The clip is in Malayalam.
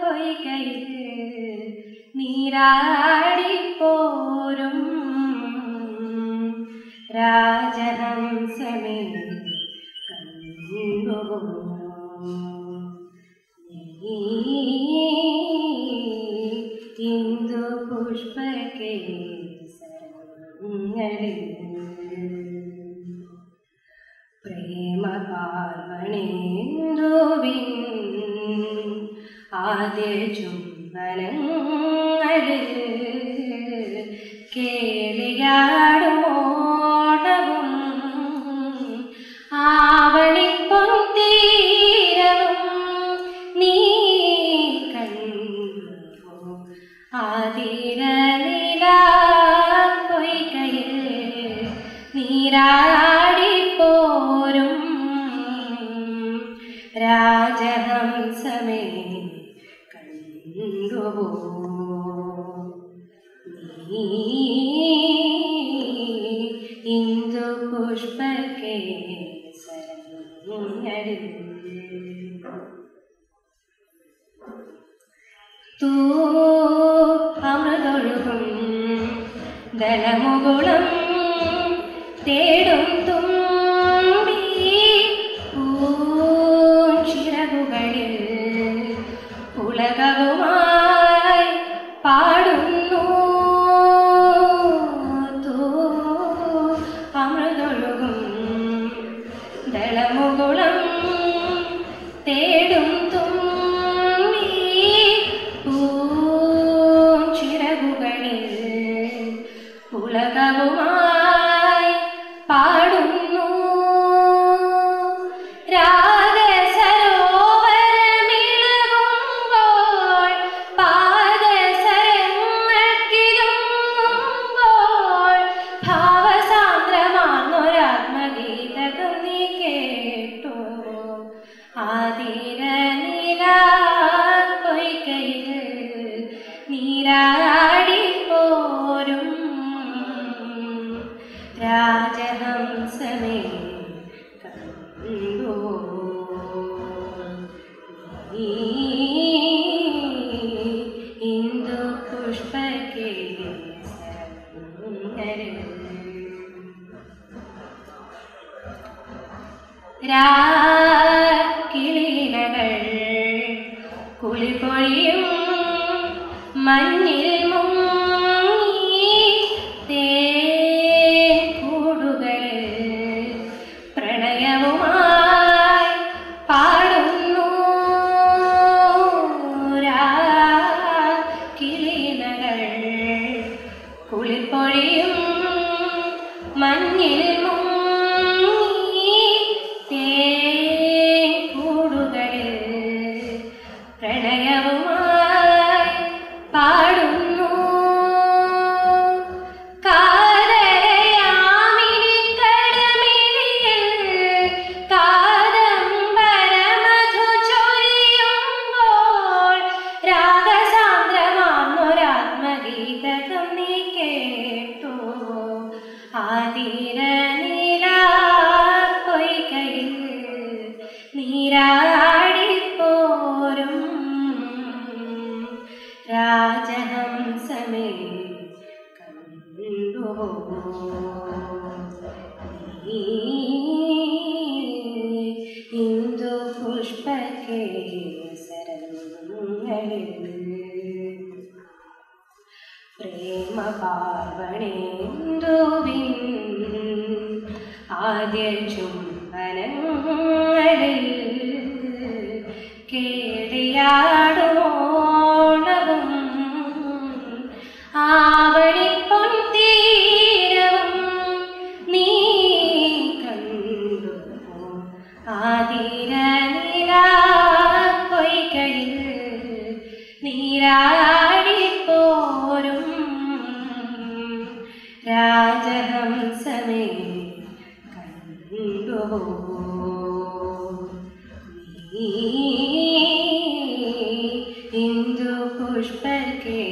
പൊയ്കയിൽ നീരാടിപ്പോരും രാജഹംസമേ ഇന്ദു പുഷ്പകേ സരങ്ങളിൽ പാർവണേന്ദുവിൻ ആദ്യ ചുംബനങ്ങളിൽ കേളിയാടുമോടവും ആവണിപ്പൊൻ തീരവും നീ നീരാടിപ്പോരും രാജഹംസമേ കണ്ടുപോ നീ ഇന്ദു പുഷ്പകേ തൂ അമൃതൊഴുകും ധനമുകുളം തേടും തുമ്പി പൂച്ചിറകുകളിൽ സരങ്ങളിൽ രാക്കിളിനകൾ കുളിപൊഴിയും മഞ്ഞിൽ കുളിപ്പൊഴിയും മഞ്ഞിൽ ഇന്ദു പുഷ്പകേ സരങ്ങളിൽ പ്രേമ പാർവണേന്ദുവിൻ ആദ്യ ചുംബനങ്ങളിൽ കേറിയാടോണവും രാടിപ്പോരും രാജഹംസമേ കണ്ടോ? നീ ഇന്ദു പുഷ്പർക്കേ